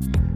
Network.